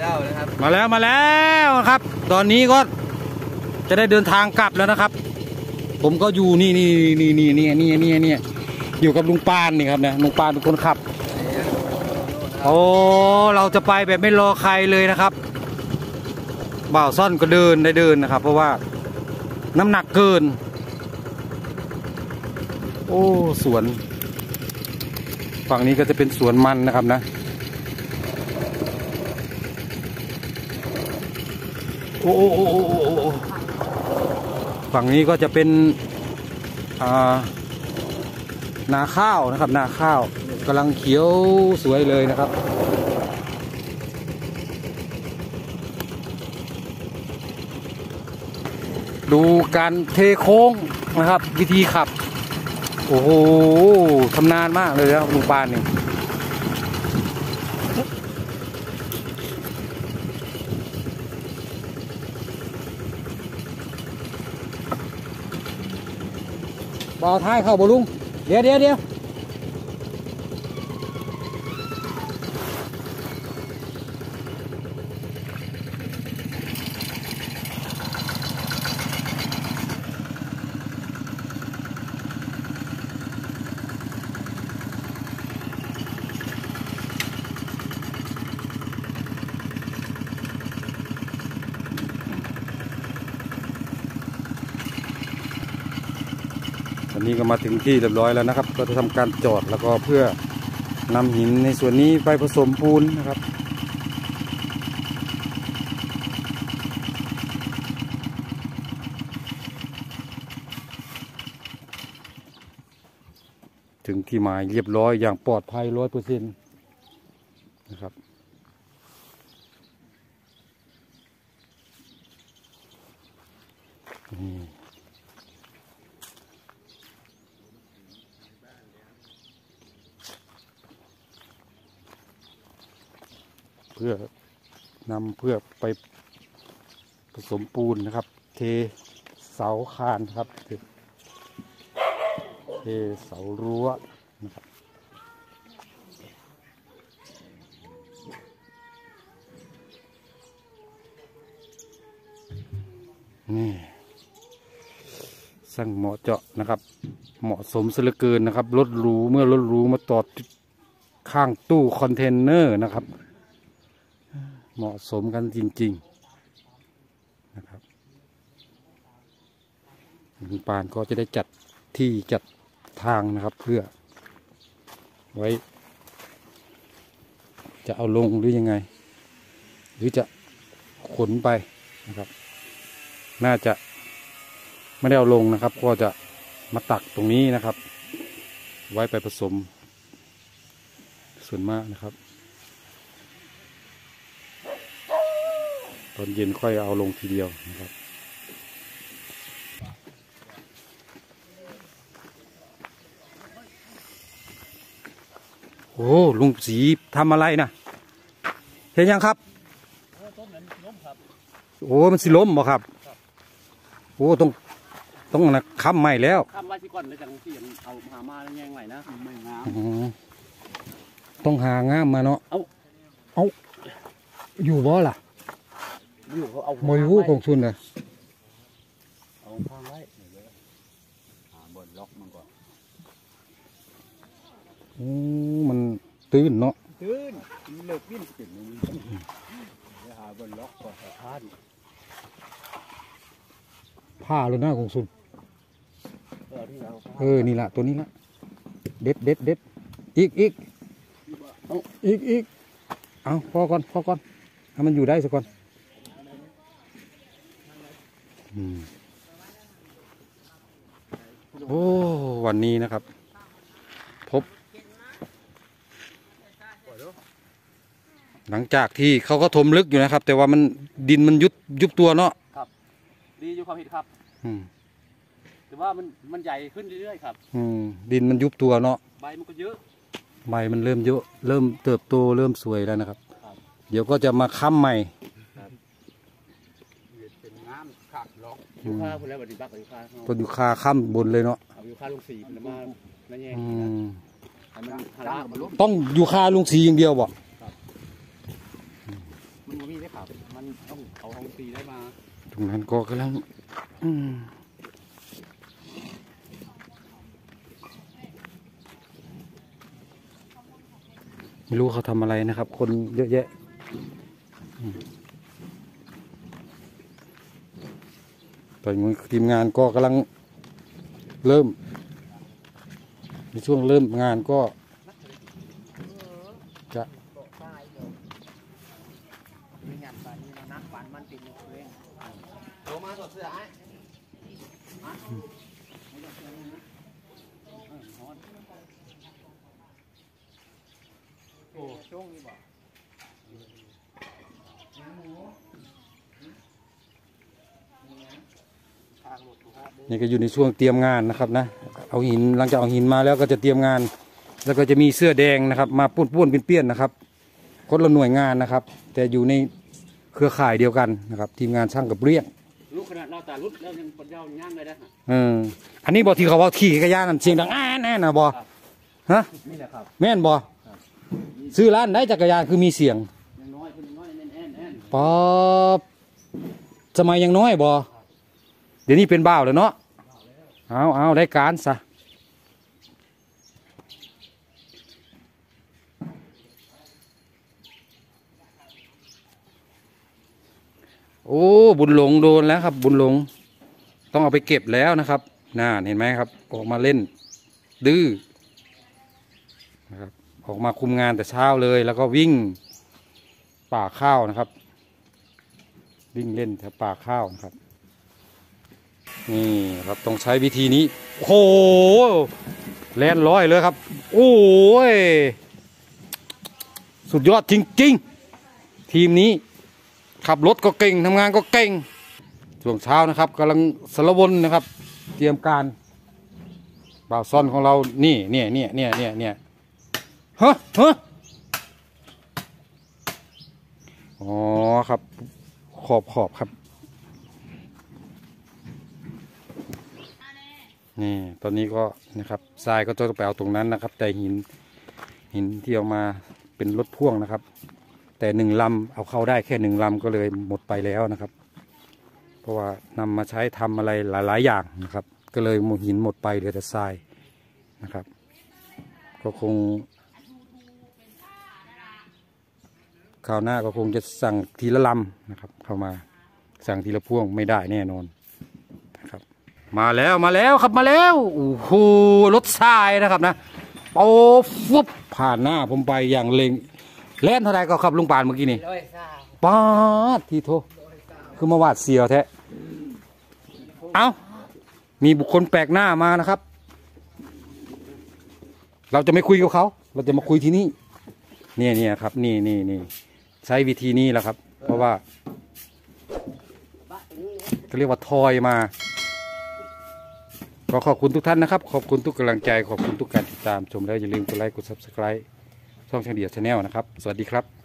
แล้วนะครับ มาแล้วมาแล้วครับ ตอนนี้ก็จะได้เดินทางกลับแล้วนะครับ ผมก็อยู่นี่นี่นี่นี่นี่นี่นี่นี่อยู่กับลุงปานนี่ครับนะลุงปานเป็นคนขับโอ้เราจะไปแบบไม่รอใครเลยนะครับบ่าวซ่อนก็เดินได้เดินนะครับ เพราะว่าน้ำหนักเกิน โอ้สวน ฝั่งนี้ก็จะเป็นสวนมันนะครับนะ โอ้โอ้โอ้โอ้โอ้ฝั่งนี้ก็จะเป็นนาข้าวนะครับนาข้าวกำลังเขียวสวยเลยนะครับดูการเทโค้งนะครับ วิธีขับ โอ้โหชำนาญมากเลยนะลุงปานนี่ บอท้ายเข้าบ่ลุง เดี๋ยวเดี๋ยวเดี๋ยว อนนี้ก็มาถึงที่เรียบร้อยแล้วนะครับ ก็จะทำการจอดแล้วก็เพื่อนำหินในส่วนนี้ไปผสมปูนนะครับถึงที่หมายเรียบร้อยอย่างปลอดภัยร้อยเปอร์เซ็นต์นะครับ พื่อนำเพื่อไปผสมปูนนะครับ เทเสาคานครับ เทเสารั้วนะครับนี่สั่งเหมาะเจาะนะครับ เหมาะสมสลือเกินนะครับรถหรูเมื่อรถหรูมาจอดข้างตู้คอนเทนเนอร์นะครับ เหมาะสมกันจริง ๆ นะครับลุงปานก็จะได้จัดที่จัดทางนะครับเพื่อ ไว้ จะเอาลงหรือยังไง หรือจะขนไปนะครับ น่าจะไม่ได้เอาลงนะครับ ก็จะมาตักตรงนี้นะครับ ไว้ไปผสม ส่วนมากนะครับ อนเย็นค่อยเอาลงทีเดียวนะครับโอ้ลุงสีทำอะไรนะเห็นยังครับโอ้มันสิล้มบ่ครับ โอ้ต้องต้องนะค้ำใหม่แล้วทำไว้ที่ก่อนเลยจังที่เอาหามาแล้วแยงใหม่นะไม่งามอ๋อต้องหางามมาเนาะเอ้าเอาอยู่บ่ล่ะ อยู่เขาเอามวยหูของซุนเลยเอาข้างไว้หาบนล็อกมันก่อนโอ้มันตื้นเนาะตื่นเลิกวิ่งขึ้นนี่เดี๋ยวหาบนล็อกก่อนสะพานผ้าเลยนะของซุนเออที่เราเออ นี่ละตัวนี้ละเด็ดเด็ดเด็ดอีกอีกเอาอีกอีกเอาพอก่อนพอก่อนให้มันอยู่ได้สักก่อนอืม โอ้ วันนี้นะครับ พบ หลังจากที่เขาก็ถมลึกอยู่นะครับ แต่ว่ามันดินมันยุบยุบตัวเนาะดีอยู่ความผิดครับ อืมแต่ว่ามันมันใหญ่ขึ้นเรื่อยๆครับ อืม ดินมันยุบตัวเนาะใบมันก็เยอะใบมันเริ่มเยอะ เริ่มเติบโตเริ่มสวยแล้วนะครับครับเดี๋ยวก็จะมาค้ำใหม่ เป็นน้ำขักล็อกอยู่ข้าคนแล้วบัดนี้บักอยู่ข้าก็อยู่คาค้ำบนเลยเนาะเอาอยู่ข้าลงสีมันมาแล้วแยงอืมให้มันหาละมันล้มต้องอยู่คาลุงสีอย่างเดียวบ่มันมันมีได้ครับมันต้องเอาเอาปีได้มาตรงนั้นก็กำลังอืมไม่รู้เขาทำอะไรนะครับ คนเยอะแยะ อืม ตอนนี้ทีมงานก็กำลังเริ่ม ในช่วงเริ่มงานก็จะ ไม่งั้นตอนนี้เรานักฝันมันติดอยู่เองโตมาสดเสื้อไอ้โอ้ช่วงนี้บ่ ทางหลุดถูกครับ นี่ก็อยู่ในช่วงเตรียมงานนะครับนะ เอาหินหลังจากเอาหินมาแล้วก็จะเตรียมงาน แล้วก็จะมีเสื้อแดงนะครับ มาป้วนป้วนๆเปี้ยนๆนะครับคนละหน่วยงานนะครับ แต่อยู่ในเครือข่ายเดียวกันนะครับ ทีมงานช่างกับเรียงลูกขนาดเราแต่รุดแล้วยังปนเย้าย่างเลยนะฮะเอออันนี้บอที่เขาว่าขี่กระยานนั่นเสียงดังอ้านแน่นะบอฮะนี่แหละครับแม่นบอซื้อร้านได้จักรยานคือมีเสียงยังน้อยเป็นน้อยแน่นแน่นแน่นป๊อบสมัยยังน้อยบอเดี๋ยวนี้เป็นบ่าวแล้วเนาะเอาเอาได้การซะโอ้บุญหลงโดนแล้วครับ บุญหลง ต้องเอาไปเก็บแล้วนะครับน่าเห็นไหมครับ ออกมาเล่น ดื้อนะครับออกมาคุมงานแต่เช้าเลยแล้วก็วิ่งป่าข้าวนะครับ วิ่งเล่นแถวป่าข้าวนะครับ นี่ครับต้องใช้วิธีนี้ โอ้โหแล่นร้อยเลยครับ โอ้ย สุดยอดจริง ๆ ทีมนี้ ขับรถก็เก่งทำงานก็เก่งช่วงเช้านะครับกำลังสารวนนะครับ เตรียมการบ่าวซ่อนของเรานี่เนี่ยเนี่ยเนี่ยเนี่ยเนี่ยฮะฮะอ๋อครับ ขอบขอบครับ นี่ตอนนี้ก็นะครับทรายก็จะไปเอาตรงนั้นนะครับ แต่หินหินที่เอามาเป็นรถพ่วงนะครับ แต่หนึ่งลำเอาเข้าได้แค่หนึ่งลำก็เลยหมดไปแล้วนะครับ เพราะว่านำมาใช้ทำอะไรหลาย ๆ อย่างนะครับ ก็เลยหมดหินหมดไปเหลือแต่ทรายนะครับ ก็คงคราวหน้าก็คงจะสั่งทีละลำนะครับ เข้ามาสั่งทีละพ่วงไม่ได้แน่นอน มาแล้วมาแล้วครับมาแล้วโอ้โหรถทรายนะครับนะโอ้ฟุบผ่านหน้าผมไปอย่างเล็งแล่นเท่าไรก็ครับลุงปานเมื่อกี้นี่ป้าดทีโทคือมาวาดเสียวแท้เอามีบุคคลแปลกหน้ามานะครับ เราจะไม่คุยกับเขา เราจะมาคุยที่นี่เนี่ยเนี่ยครับ นี่นี่นี่ใช้วิธีนี้แหละครับ เพราะว่าเขาเรียกว่าทอยมา ก็ขอบคุณทุกท่านนะครับ ขอบคุณทุกกำลังใจ ขอบคุณทุกการติดตามชมแล้วอย่าลืมกดไลค์กด subscribe ช่องช่างเดี่ยว channel นะครับ สวัสดีครับ